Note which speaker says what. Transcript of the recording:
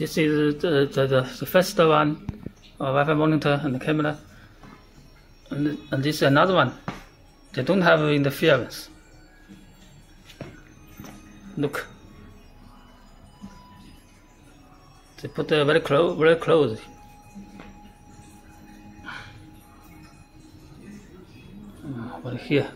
Speaker 1: This is the, the, the, the first one, uh, Wi-Fi monitor and the camera. And, and this is another one. They don't have interference. Look. They put uh, very close, very close. Uh, but here.